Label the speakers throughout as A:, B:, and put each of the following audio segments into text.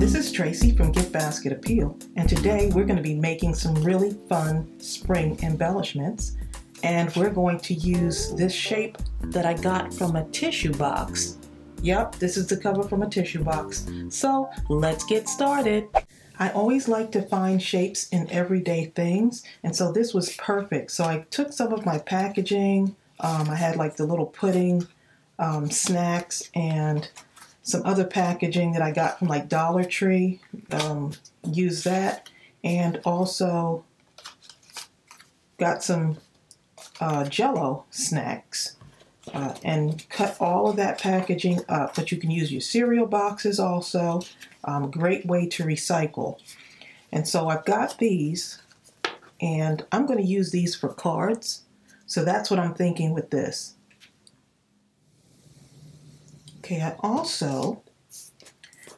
A: This is Tracy from Gift Basket Appeal, and today we're going to be making some really fun spring embellishments. And we're going to use this shape that I got from a tissue box. Yep, this is the cover from a tissue box. So let's get started. I always like to find shapes in everyday things, and so this was perfect. So I took some of my packaging. Um, I had like the little pudding um, snacks and some other packaging that I got from like Dollar Tree. Um, use that, and also got some uh, Jello snacks. Uh, and cut all of that packaging up. But you can use your cereal boxes also. Um, great way to recycle. And so I've got these, and I'm going to use these for cards. So that's what I'm thinking with this. Okay, I also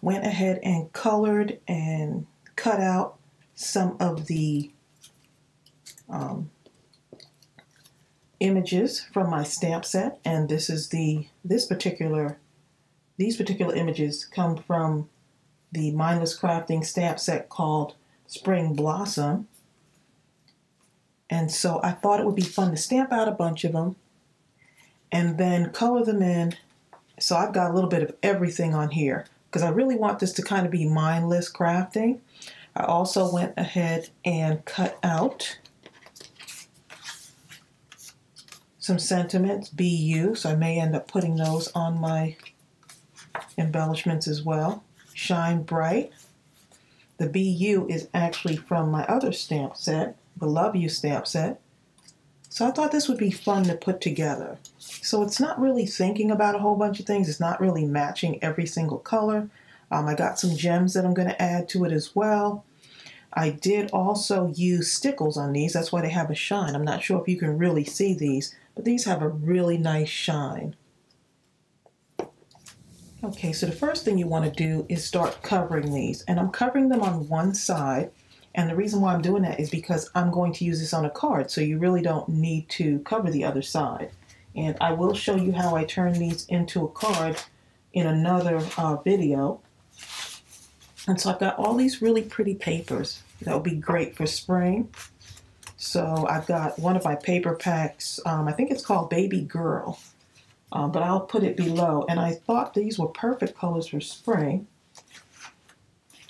A: went ahead and colored and cut out some of the um, images from my stamp set. And this is the this particular these particular images come from the mindless crafting stamp set called spring blossom. And so I thought it would be fun to stamp out a bunch of them and then color them in so I've got a little bit of everything on here because I really want this to kind of be mindless crafting. I also went ahead and cut out some sentiments, BU, so I may end up putting those on my embellishments as well. Shine Bright. The BU is actually from my other stamp set, the Love You stamp set. So I thought this would be fun to put together. So it's not really thinking about a whole bunch of things. It's not really matching every single color. Um, I got some gems that I'm going to add to it as well. I did also use stickles on these. That's why they have a shine. I'm not sure if you can really see these, but these have a really nice shine. Okay, so the first thing you want to do is start covering these. And I'm covering them on one side and the reason why I'm doing that is because I'm going to use this on a card, so you really don't need to cover the other side. And I will show you how I turn these into a card in another uh, video. And so I've got all these really pretty papers that would be great for spring. So I've got one of my paper packs, um, I think it's called Baby Girl, um, but I'll put it below. And I thought these were perfect colors for spring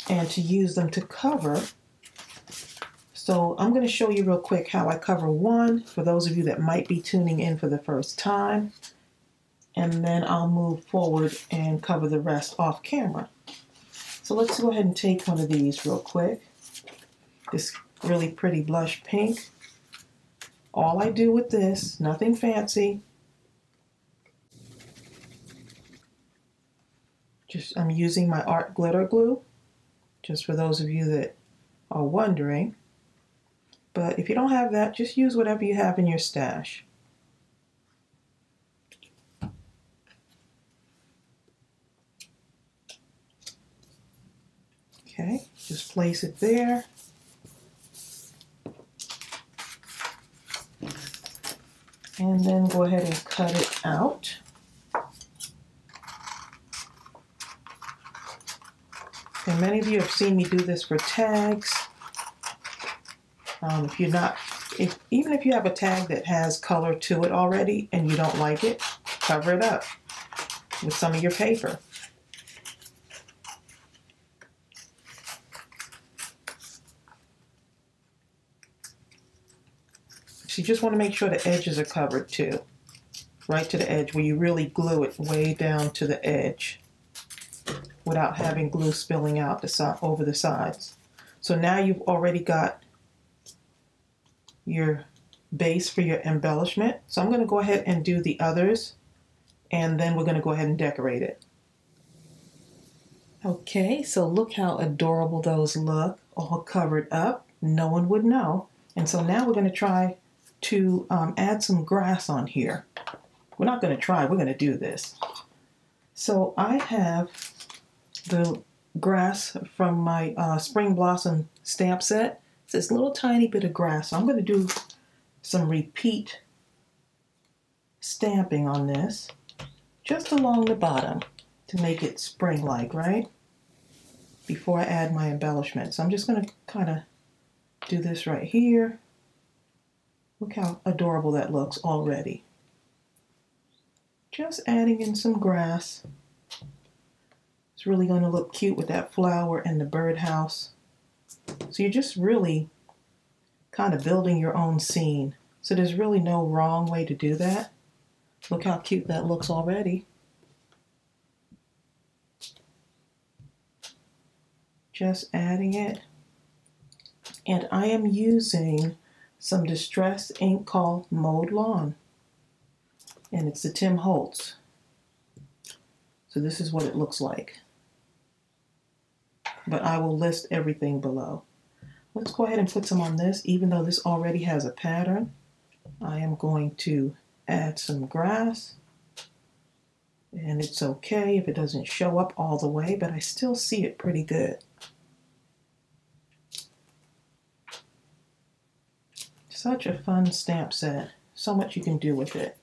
A: and to use them to cover so I'm going to show you real quick how I cover one for those of you that might be tuning in for the first time. And then I'll move forward and cover the rest off camera. So let's go ahead and take one of these real quick. This really pretty blush pink. All I do with this, nothing fancy. Just I'm using my art glitter glue, just for those of you that are wondering. But if you don't have that, just use whatever you have in your stash. Okay, just place it there. And then go ahead and cut it out. And many of you have seen me do this for tags. Um, if you're not, if, even if you have a tag that has color to it already and you don't like it, cover it up with some of your paper. So you just want to make sure the edges are covered too. Right to the edge where you really glue it way down to the edge without having glue spilling out the side, over the sides. So now you've already got your base for your embellishment. So I'm going to go ahead and do the others and then we're going to go ahead and decorate it. Okay, so look how adorable those look, all covered up. No one would know. And so now we're going to try to um, add some grass on here. We're not going to try, we're going to do this. So I have the grass from my uh, Spring Blossom stamp set this little tiny bit of grass. So I'm going to do some repeat stamping on this just along the bottom to make it spring-like, right? before I add my embellishment. So I'm just going to kind of do this right here. Look how adorable that looks already. Just adding in some grass. It's really going to look cute with that flower and the birdhouse. So you're just really kind of building your own scene. So there's really no wrong way to do that. Look how cute that looks already. Just adding it. And I am using some Distress ink called Mowed Lawn. And it's the Tim Holtz. So this is what it looks like. But I will list everything below. Let's go ahead and put some on this. Even though this already has a pattern, I am going to add some grass. And it's okay if it doesn't show up all the way, but I still see it pretty good. Such a fun stamp set. So much you can do with it.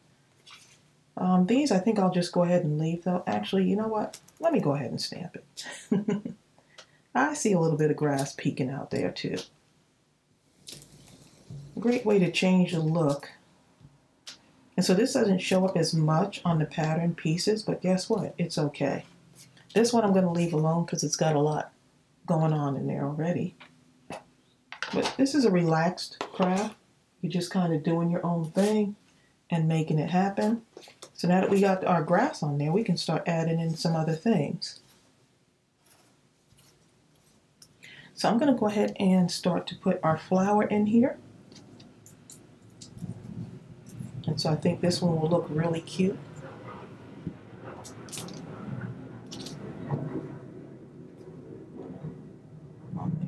A: Um, these I think I'll just go ahead and leave though. Actually, you know what? Let me go ahead and stamp it. I see a little bit of grass peeking out there too. Great way to change the look. And so this doesn't show up as much on the pattern pieces, but guess what? It's okay. This one I'm going to leave alone because it's got a lot going on in there already. But this is a relaxed craft. You're just kind of doing your own thing and making it happen. So now that we got our grass on there, we can start adding in some other things. So I'm going to go ahead and start to put our flower in here. And so I think this one will look really cute.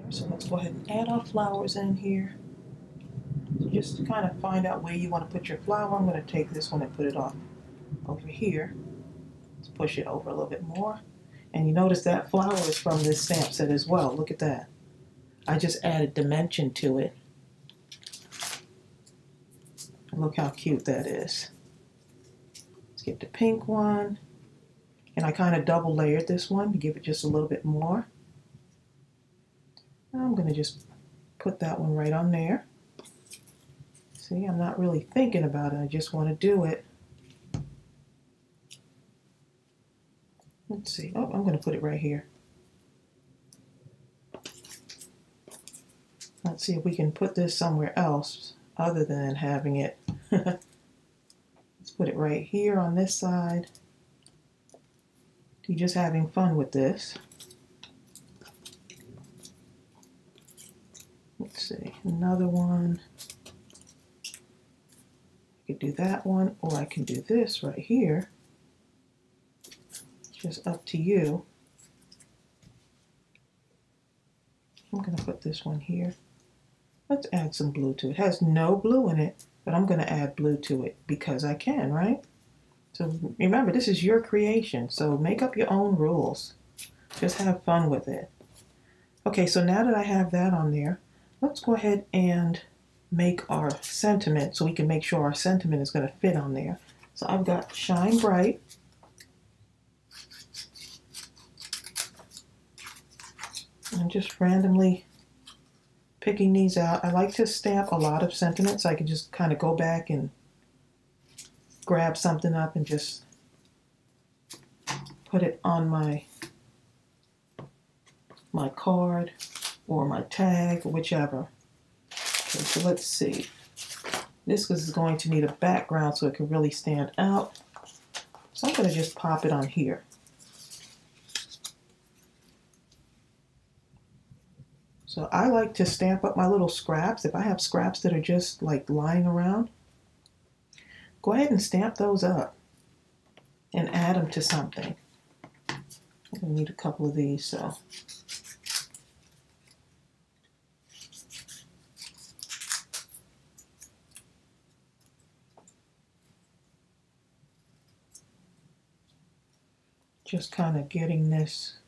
A: So let's go ahead and add our flowers in here just to kind of find out where you want to put your flower, I'm going to take this one and put it on over here. Let's push it over a little bit more. And you notice that flower is from this stamp set as well. Look at that. I just added dimension to it. Look how cute that is. Let's get the pink one. And I kind of double layered this one to give it just a little bit more. I'm going to just put that one right on there. See, I'm not really thinking about it. I just want to do it. Let's see. Oh, I'm going to put it right here. Let's see if we can put this somewhere else other than having it. Let's put it right here on this side. You're just having fun with this. Let's see, another one I could do that one, or I can do this right here. Just up to you. I'm going to put this one here. Let's add some blue to it. It has no blue in it, but I'm going to add blue to it because I can, right? So remember, this is your creation, so make up your own rules. Just have fun with it. Okay, so now that I have that on there, let's go ahead and make our sentiment so we can make sure our sentiment is going to fit on there. So I've got Shine Bright. I'm just randomly picking these out. I like to stamp a lot of sentiments. I can just kind of go back and grab something up and just put it on my my card or my tag, whichever. Okay, so let's see. This is going to need a background so it can really stand out. So I'm going to just pop it on here. So I like to stamp up my little scraps. If I have scraps that are just like lying around, go ahead and stamp those up and add them to something. I'm going to need a couple of these, so just kind of getting this,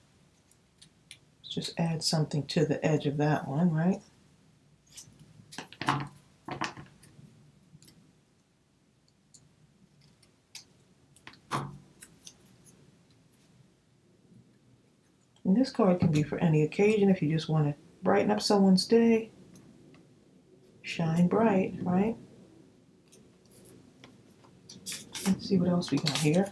A: just add something to the edge of that one, right? And this card can be for any occasion if you just want to brighten up someone's day. Shine bright, right? Let's see what else we got here.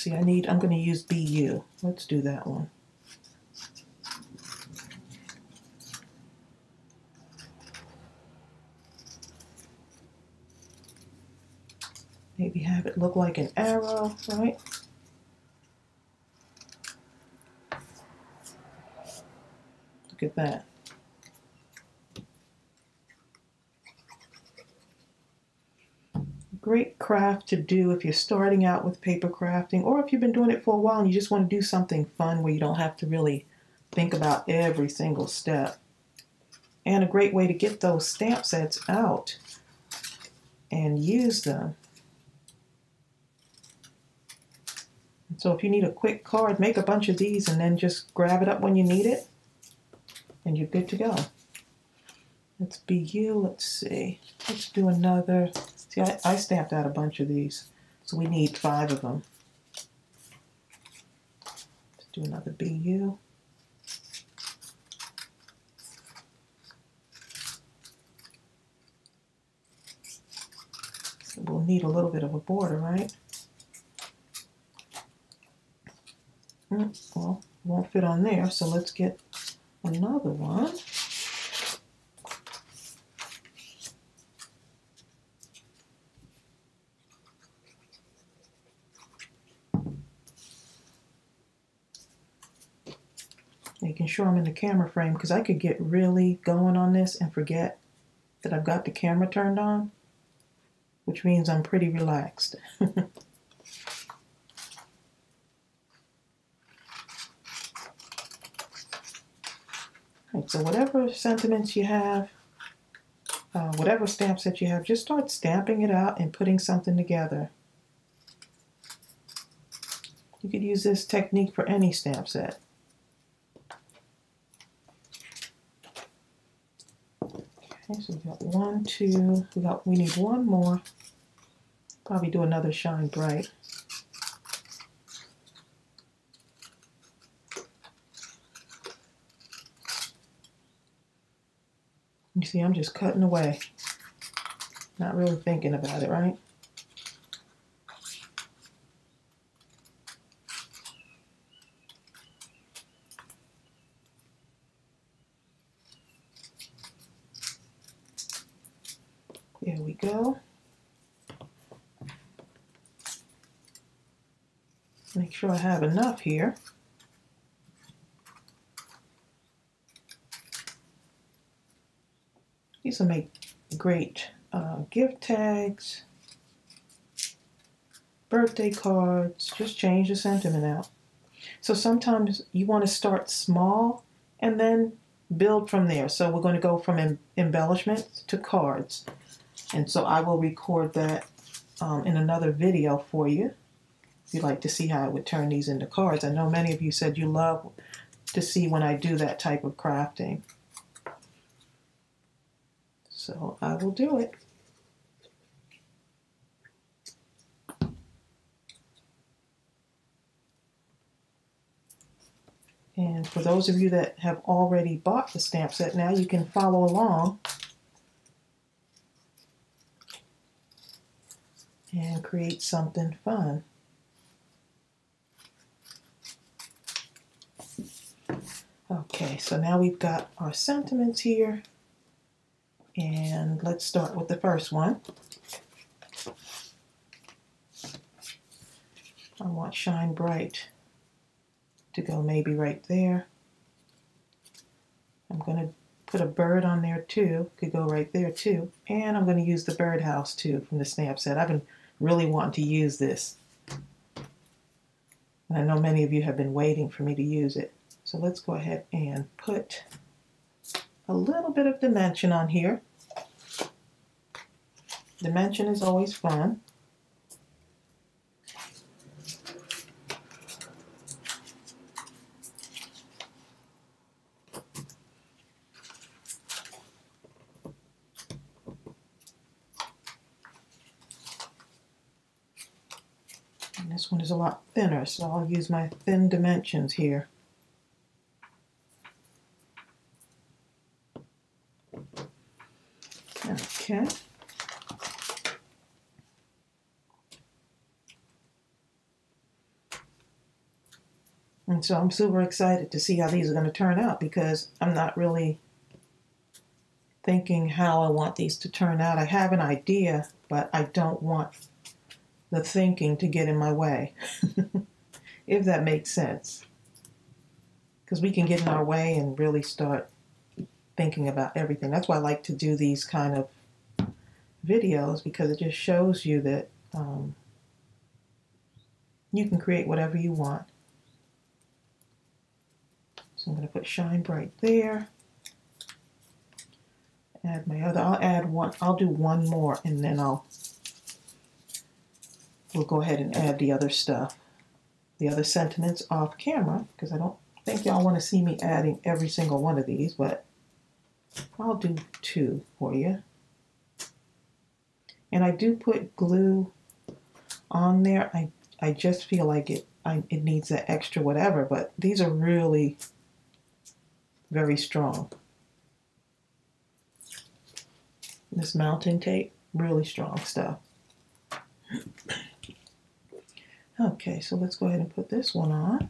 A: See, I need, I'm going to use BU. Let's do that one. Maybe have it look like an arrow, right? Look at that. Great craft to do if you're starting out with paper crafting or if you've been doing it for a while and you just want to do something fun where you don't have to really think about every single step. And a great way to get those stamp sets out and use them So if you need a quick card, make a bunch of these and then just grab it up when you need it and you're good to go. Let's be you. Let's see. Let's do another. See, I, I stamped out a bunch of these. So we need five of them. Let's do another BU. So We'll need a little bit of a border, right? Mm, well, won't fit on there, so let's get another one. Making sure I'm in the camera frame because I could get really going on this and forget that I've got the camera turned on, which means I'm pretty relaxed. So whatever sentiments you have, uh, whatever stamp set you have, just start stamping it out and putting something together. You could use this technique for any stamp set. Okay, so we got one, two, we got we need one more. Probably do another shine bright. You see, I'm just cutting away. Not really thinking about it, right? There we go. Make sure I have enough here. These will make great uh, gift tags, birthday cards, just change the sentiment out. So sometimes you want to start small and then build from there. So we're going to go from em embellishment to cards. And so I will record that um, in another video for you. You'd like to see how I would turn these into cards. I know many of you said you love to see when I do that type of crafting. So I will do it. And for those of you that have already bought the stamp set, now you can follow along and create something fun. Okay, so now we've got our sentiments here. And let's start with the first one. I want Shine Bright to go maybe right there. I'm going to put a bird on there too. Could go right there too. And I'm going to use the birdhouse too from the stamp set. I've been really wanting to use this. And I know many of you have been waiting for me to use it. So let's go ahead and put a little bit of dimension on here. Dimension is always fun. And this one is a lot thinner, so I'll use my thin dimensions here. Okay. And so I'm super excited to see how these are going to turn out because I'm not really thinking how I want these to turn out. I have an idea, but I don't want the thinking to get in my way, if that makes sense. Because we can get in our way and really start thinking about everything. That's why I like to do these kind of videos because it just shows you that um, you can create whatever you want. So I'm going to put shine bright there. Add my other, I'll add one, I'll do one more and then I'll, we'll go ahead and add the other stuff. The other sentiments off camera because I don't think y'all want to see me adding every single one of these, but I'll do two for you. And I do put glue on there. I, I just feel like it I, it needs that extra whatever, but these are really very strong. This mounting tape, really strong stuff. Okay, so let's go ahead and put this one on.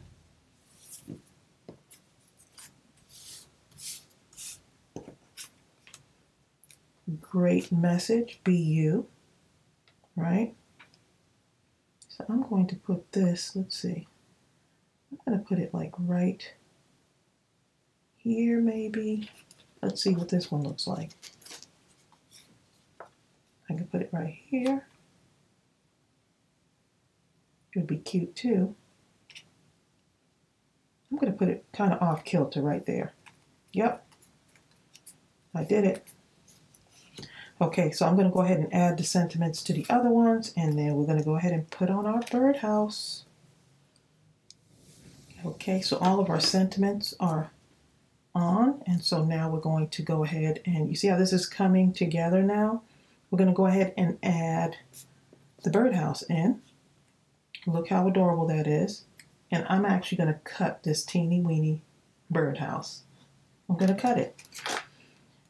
A: Great message, be you, right? So I'm going to put this, let's see, I'm going to put it like right here maybe. Let's see what this one looks like. I can put it right here. It would be cute too. I'm going to put it kind of off kilter right there. Yep, I did it. Okay, so I'm going to go ahead and add the sentiments to the other ones, and then we're going to go ahead and put on our birdhouse. Okay, so all of our sentiments are on. And so now we're going to go ahead and you see how this is coming together now? We're going to go ahead and add the birdhouse in. Look how adorable that is. And I'm actually going to cut this teeny weeny birdhouse. I'm going to cut it.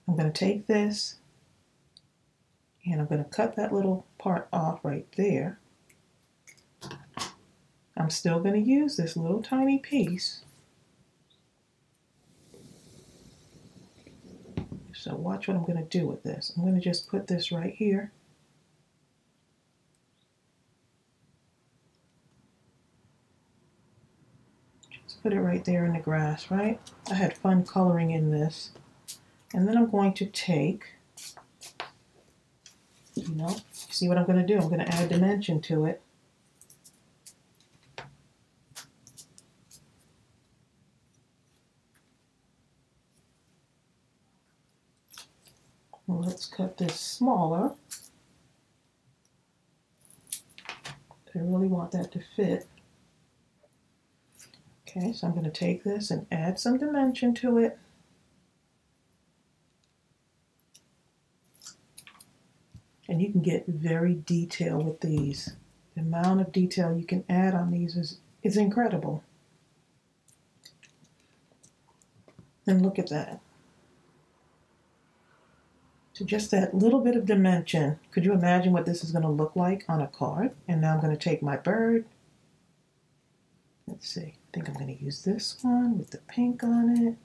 A: I'm going to take this and I'm going to cut that little part off right there. I'm still going to use this little tiny piece So watch what I'm going to do with this. I'm going to just put this right here. Just put it right there in the grass, right? I had fun coloring in this. And then I'm going to take, you know, see what I'm going to do? I'm going to add dimension to it. let's cut this smaller. I really want that to fit. Okay, so I'm going to take this and add some dimension to it. And you can get very detailed with these. The amount of detail you can add on these is, is incredible. And look at that. So just that little bit of dimension. Could you imagine what this is going to look like on a card? And now I'm going to take my bird. Let's see. I think I'm going to use this one with the pink on it.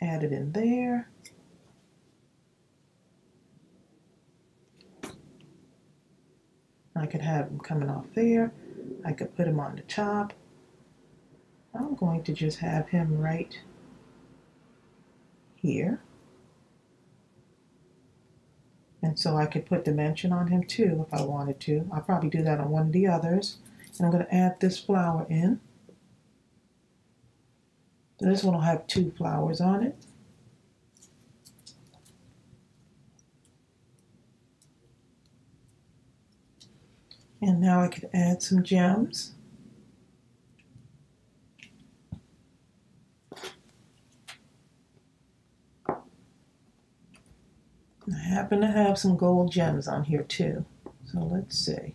A: Add it in there. I could have them coming off there. I could put him on the top. I'm going to just have him right here. And so I could put dimension on him too if I wanted to. I'll probably do that on one of the others. And I'm going to add this flower in. This one will have two flowers on it. And now I could add some gems. I happen to have some gold gems on here too. So let's see.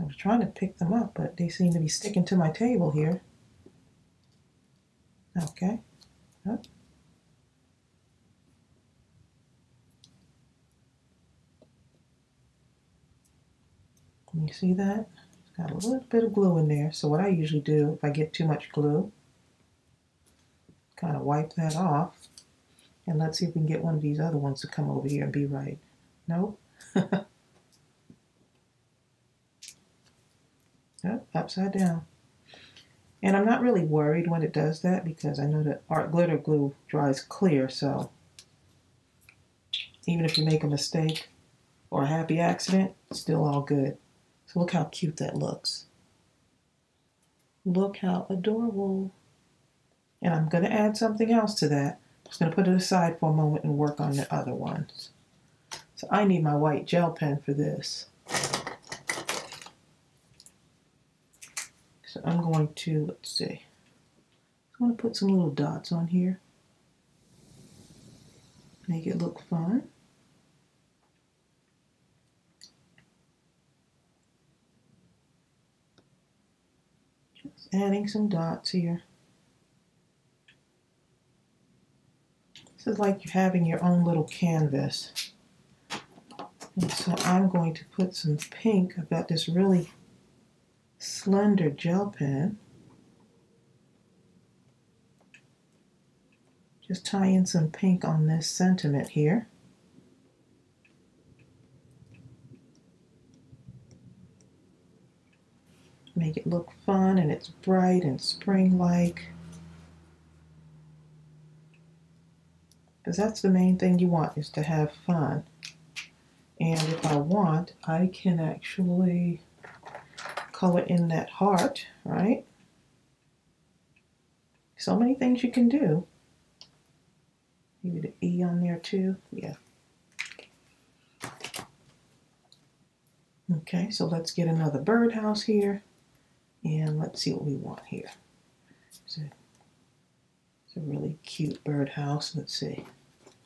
A: I was trying to pick them up, but they seem to be sticking to my table here. Okay. Yep. You see that? It's got a little bit of glue in there. So what I usually do if I get too much glue, kind of wipe that off. And let's see if we can get one of these other ones to come over here and be right. Nope. yep, upside down. And I'm not really worried when it does that because I know that art glitter glue dries clear. So even if you make a mistake or a happy accident, it's still all good. Look how cute that looks. Look how adorable. And I'm going to add something else to that. I'm just going to put it aside for a moment and work on the other ones. So I need my white gel pen for this. So I'm going to, let's see, I'm going to put some little dots on here. Make it look fun. Adding some dots here. This is like you're having your own little canvas. And so I'm going to put some pink. I've got this really slender gel pen. Just tie in some pink on this sentiment here. Make it look fun and it's bright and spring-like. Because that's the main thing you want is to have fun. And if I want, I can actually color in that heart, right? So many things you can do. Maybe the E on there too. Yeah. Okay, so let's get another birdhouse here. And let's see what we want here. It's a, it's a really cute birdhouse. Let's see.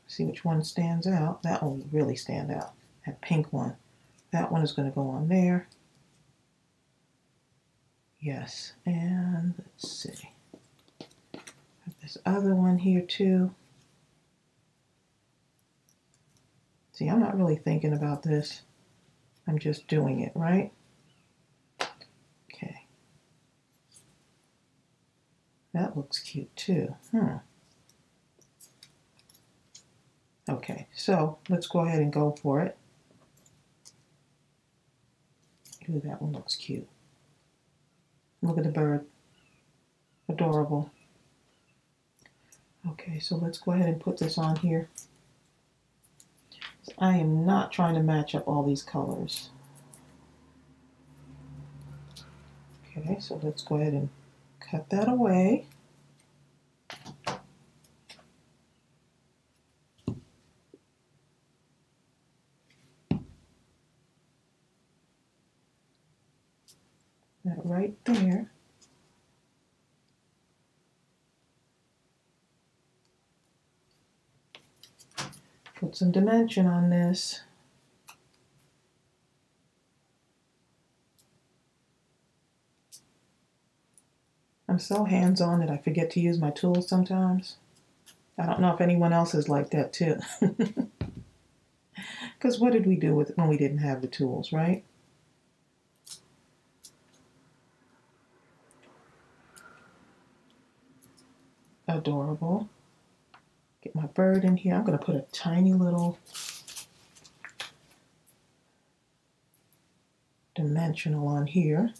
A: See which one stands out. That one will really stand out. That pink one. That one is going to go on there. Yes, and let's see. This other one here too. See, I'm not really thinking about this. I'm just doing it, right? Okay. That looks cute too. Hmm. Okay, so let's go ahead and go for it. Ooh, that one looks cute. Look at the bird. Adorable. Okay, so let's go ahead and put this on here. I am not trying to match up all these colors. Okay, so let's go ahead and cut that away. that right there. Put some dimension on this. I'm so hands-on that I forget to use my tools sometimes. I don't know if anyone else is like that too. Because what did we do with when we didn't have the tools, right? adorable. Get my bird in here. I'm going to put a tiny little dimensional on here.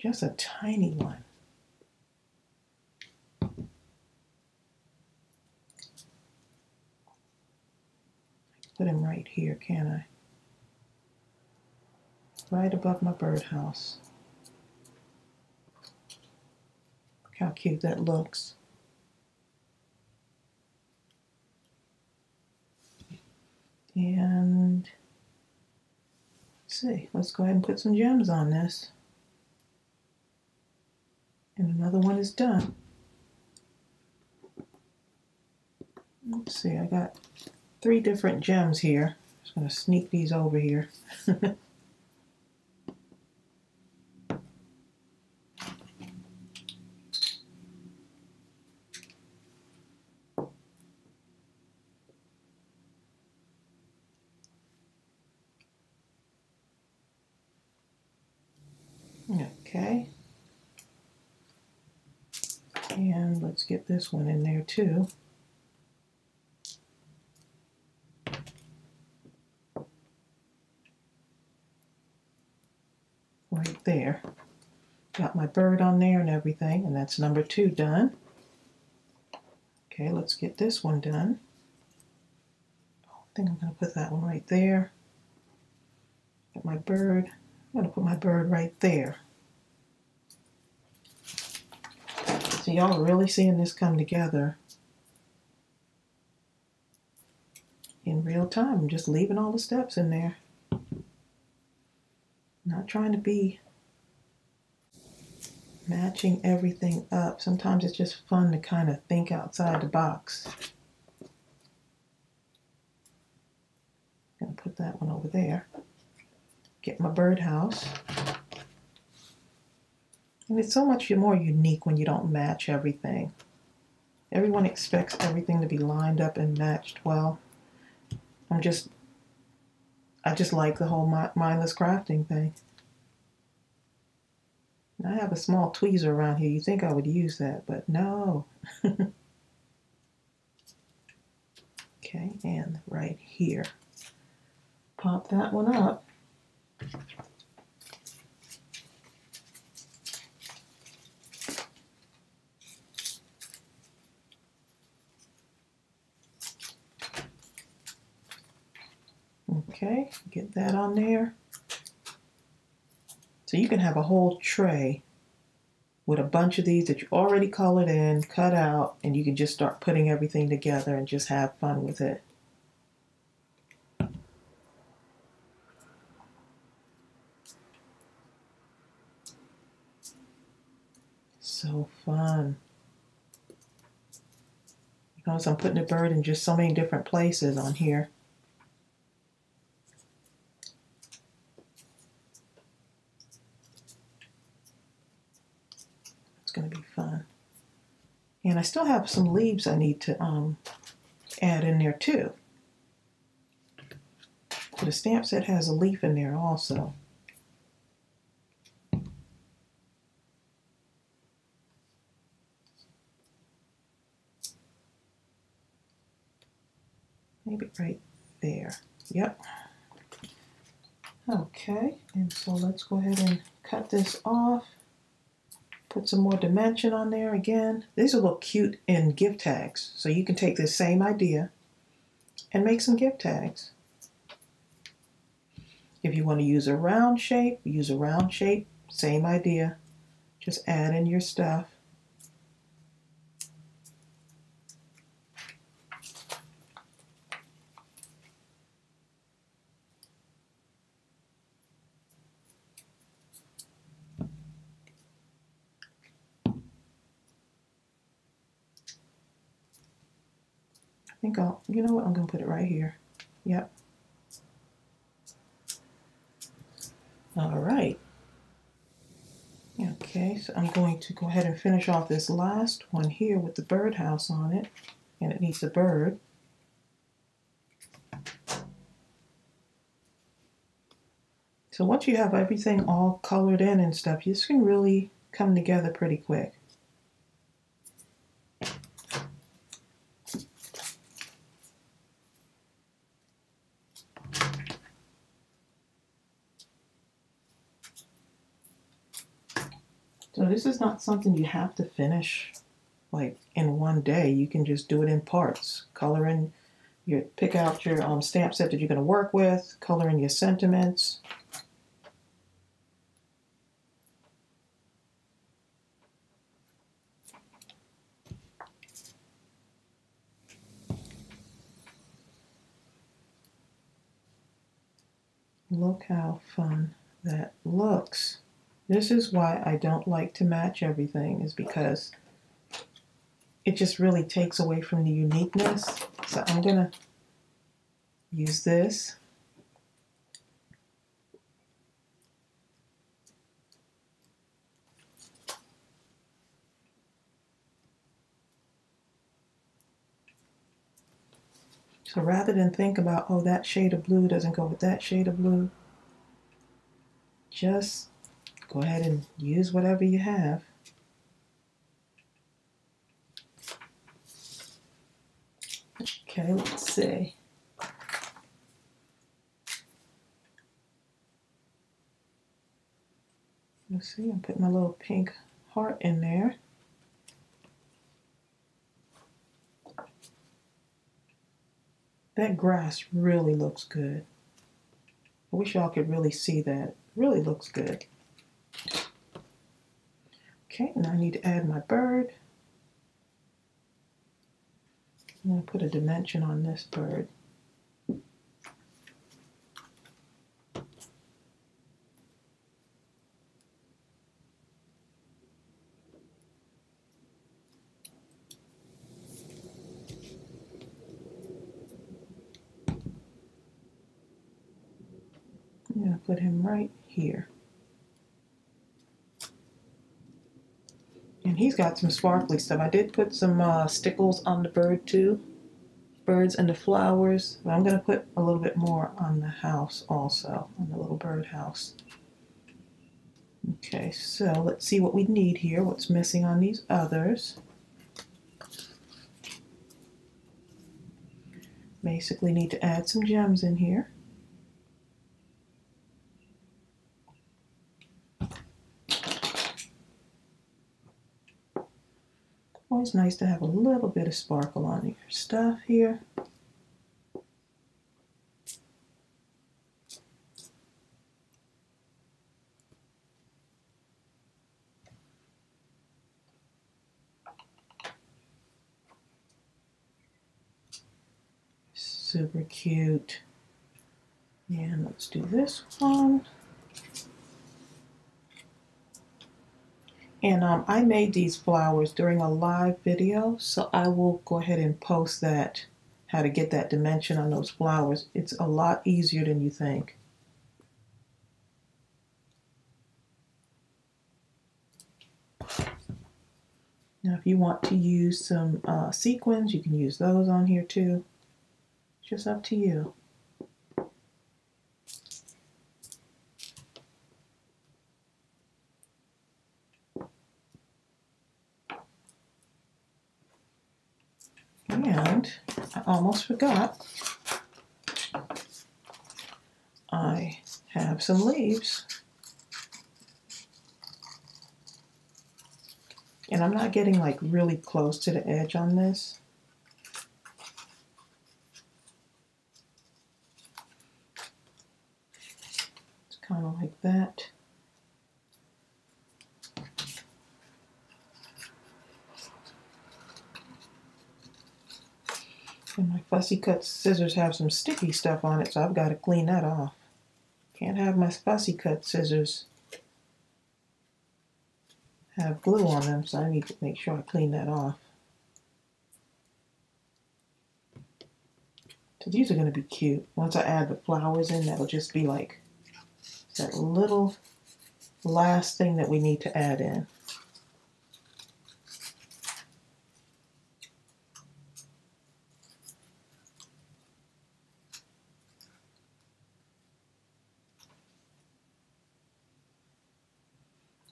A: Just a tiny one. Put him right here, can I? Right above my birdhouse. Look how cute that looks. And let's see, let's go ahead and put some gems on this. Another one is done. Let's see, I got three different gems here. Just going to sneak these over here. Okay. And let's get this one in there too. Right there. Got my bird on there and everything, and that's number two done. Okay, let's get this one done. Oh, I think I'm going to put that one right there. Got my bird. I'm going to put my bird right there. So y'all are really seeing this come together in real time. I'm just leaving all the steps in there. Not trying to be matching everything up. Sometimes it's just fun to kind of think outside the box. Gonna put that one over there. Get my birdhouse. And it's so much more unique when you don't match everything. Everyone expects everything to be lined up and matched well. I'm just, I just like the whole mindless crafting thing. I have a small tweezer around here. You think I would use that, but no. okay, and right here. Pop that one up. Okay, get that on there. So you can have a whole tray with a bunch of these that you already colored in, cut out, and you can just start putting everything together and just have fun with it. So fun. You notice I'm putting the bird in just so many different places on here. It's going to be fun. And I still have some leaves I need to um, add in there too. The stamp set has a leaf in there also. Maybe right there. Yep. Okay, and so let's go ahead and cut this off. Put some more dimension on there again. These will look cute in gift tags. So you can take this same idea and make some gift tags. If you want to use a round shape, use a round shape. Same idea. Just add in your stuff. Think I'll, you know what, I'm going to put it right here. Yep. All right. Okay, so I'm going to go ahead and finish off this last one here with the birdhouse on it. And it needs a bird. So once you have everything all colored in and stuff, this can really come together pretty quick. So this is not something you have to finish like in one day. You can just do it in parts. Color in your pick out your um, stamp set that you're going to work with, color in your sentiments. Look how fun that looks. This is why I don't like to match everything is because it just really takes away from the uniqueness. So I'm going to use this. So rather than think about, oh, that shade of blue doesn't go with that shade of blue, just go ahead and use whatever you have. Okay, let's see. Let's see, I'm putting my little pink heart in there. That grass really looks good. I wish y'all could really see that. It really looks good. Okay, now I need to add my bird. I'm going to put a dimension on this bird. I'm going to put him right here. He's got some sparkly stuff. I did put some uh, stickles on the bird too. Birds and the flowers. But I'm going to put a little bit more on the house also, on the little bird house. Okay, so let's see what we need here. What's missing on these others. Basically need to add some gems in here. Always nice to have a little bit of sparkle on your stuff here. Super cute. And let's do this one. And um, I made these flowers during a live video, so I will go ahead and post that, how to get that dimension on those flowers. It's a lot easier than you think. Now if you want to use some uh, sequins, you can use those on here too. It's just up to you. And I almost forgot, I have some leaves. And I'm not getting like really close to the edge on this. It's kind of like that. Fussy cut scissors have some sticky stuff on it, so I've got to clean that off. Can't have my fussy cut scissors have glue on them, so I need to make sure I clean that off. So these are going to be cute. Once I add the flowers in, that'll just be like that little last thing that we need to add in.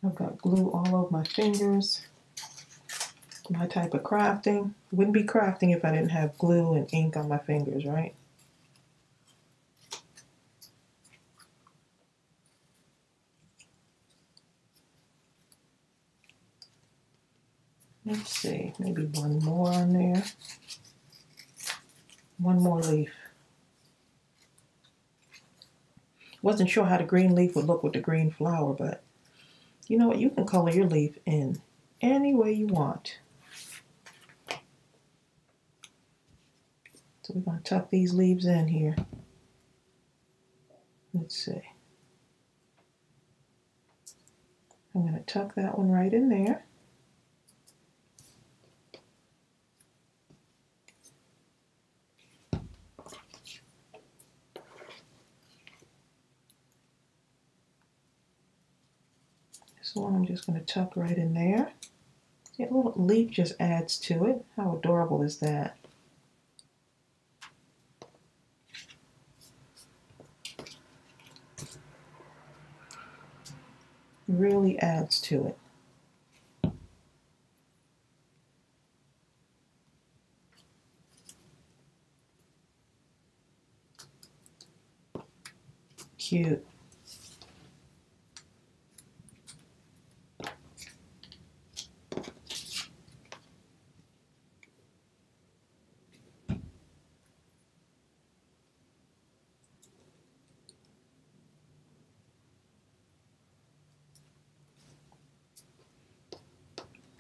A: I've got glue all over my fingers. My type of crafting. Wouldn't be crafting if I didn't have glue and ink on my fingers, right? Let's see, maybe one more on there. One more leaf. Wasn't sure how the green leaf would look with the green flower, but you know what? You can color your leaf in any way you want. So we're going to tuck these leaves in here. Let's see. I'm going to tuck that one right in there. So I'm just going to tuck right in there. See, a little leaf just adds to it. How adorable is that? really adds to it. Cute.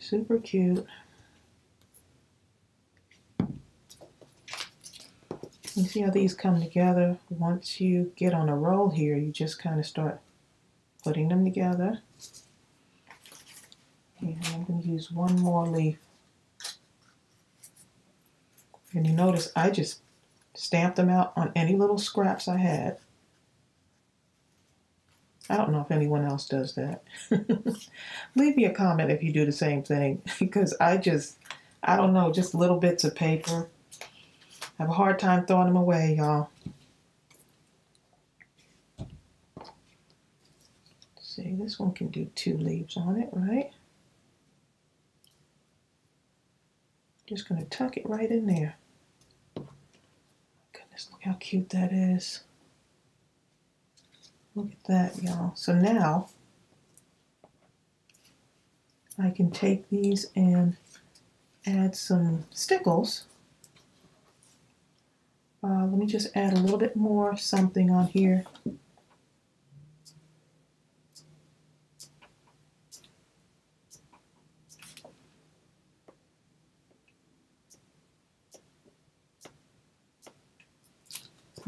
A: Super cute. You see how these come together? Once you get on a roll here, you just kind of start putting them together. And I'm going to use one more leaf. And you notice I just stamped them out on any little scraps I had. I don't know if anyone else does that. Leave me a comment if you do the same thing because I just, I don't know, just little bits of paper. I have a hard time throwing them away, y'all. See, this one can do two leaves on it, right? Just going to tuck it right in there. Goodness, look how cute that is. Look at that, y'all. So now I can take these and add some stickles. Uh, let me just add a little bit more something on here.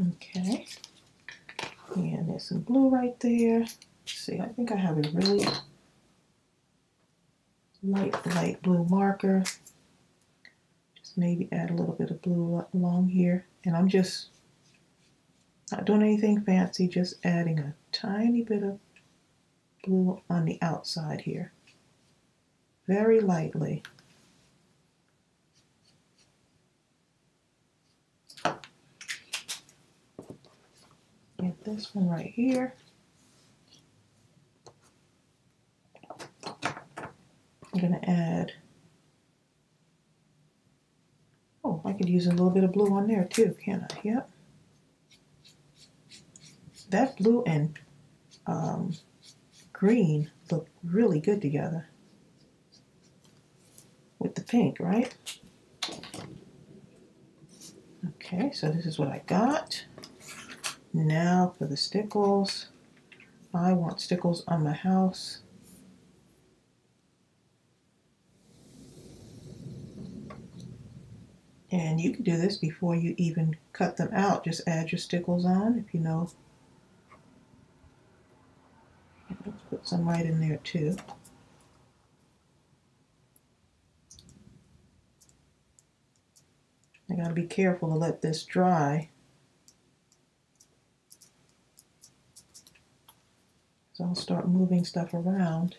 A: Okay. Some blue right there. Let's see, I think I have a really light, light blue marker. Just maybe add a little bit of blue along here. And I'm just not doing anything fancy, just adding a tiny bit of blue on the outside here. Very lightly. Get this one right here. I'm going to add, oh, I could use a little bit of blue on there too, can I? Yep. That blue and um, green look really good together with the pink, right? Okay, so this is what I got. Now for the stickles. I want stickles on my house. And you can do this before you even cut them out. Just add your stickles on if you know. Let's put some right in there too. I gotta be careful to let this dry So I'll start moving stuff around.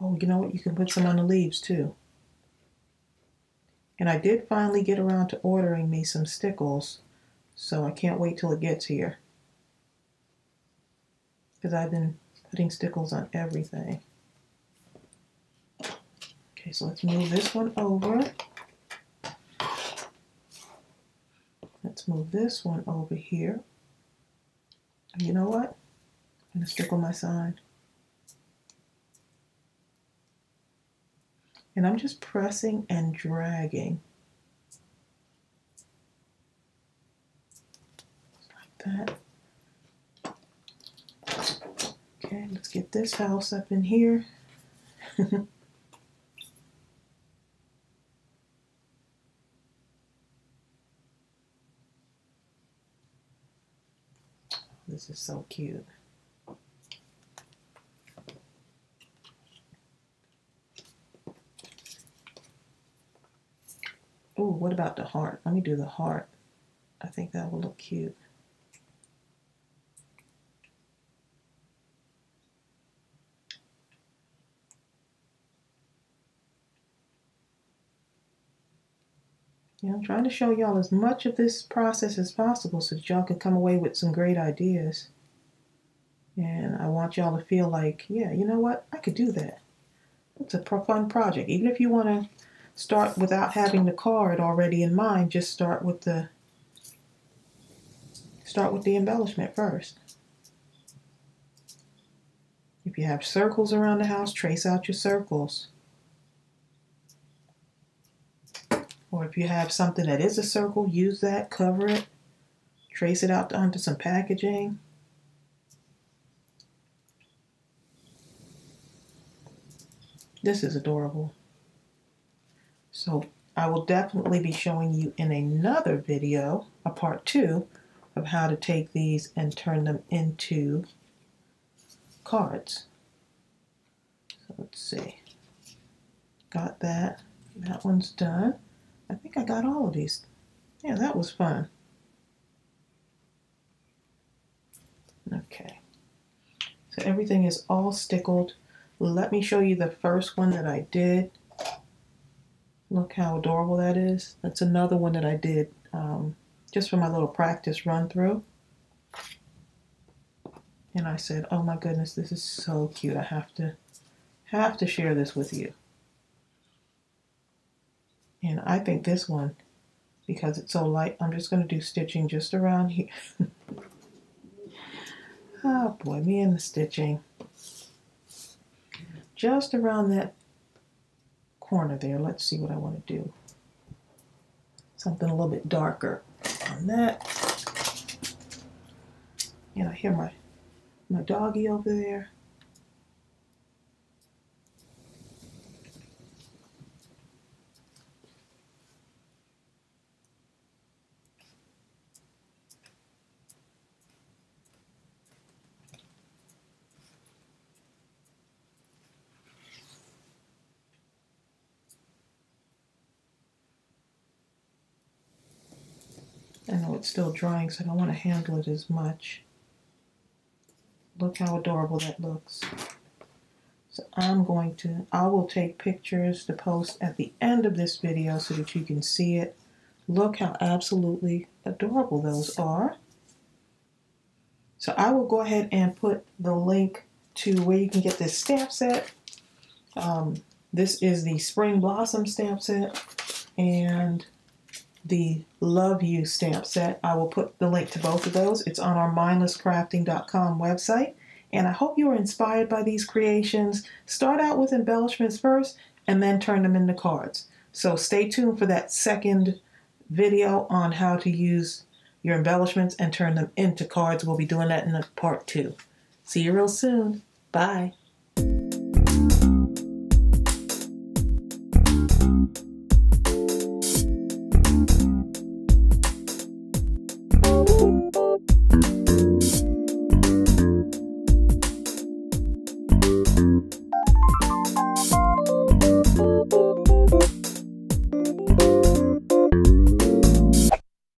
A: Oh, you know what? You can put some on the leaves too. And I did finally get around to ordering me some stickles, so I can't wait till it gets here. Because I've been putting stickles on everything. Okay, so let's move this one over. Let's move this one over here. You know what? I'm going to stick on my side. And I'm just pressing and dragging. Like that. Okay, let's get this house up in here. this is so cute. Oh, what about the heart? Let me do the heart. I think that will look cute. Yeah, I'm trying to show y'all as much of this process as possible so that y'all can come away with some great ideas. And I want y'all to feel like, yeah, you know what? I could do that. It's a fun project. Even if you want to start without having the card already in mind, just start with the start with the embellishment first. If you have circles around the house, trace out your circles. Or if you have something that is a circle, use that, cover it, trace it out onto some packaging. This is adorable. So I will definitely be showing you in another video, a part two, of how to take these and turn them into cards. So let's see. Got that. That one's done. I think I got all of these. Yeah, that was fun. Okay. So everything is all stickled. Let me show you the first one that I did. Look how adorable that is. That's another one that I did um, just for my little practice run through. And I said, oh my goodness, this is so cute. I have to have to share this with you. And I think this one, because it's so light, I'm just going to do stitching just around here. oh boy, me and the stitching just around that corner there. Let's see what I want to do. Something a little bit darker on that. And I hear my, my doggy over there. I know it's still drying, so I don't want to handle it as much. Look how adorable that looks. So I'm going to, I will take pictures to post at the end of this video so that you can see it. Look how absolutely adorable those are. So I will go ahead and put the link to where you can get this stamp set. Um, this is the Spring Blossom stamp set. And the Love You stamp set. I will put the link to both of those. It's on our mindlesscrafting.com website. And I hope you are inspired by these creations. Start out with embellishments first and then turn them into cards. So stay tuned for that second video on how to use your embellishments and turn them into cards. We'll be doing that in part two. See you real soon. Bye.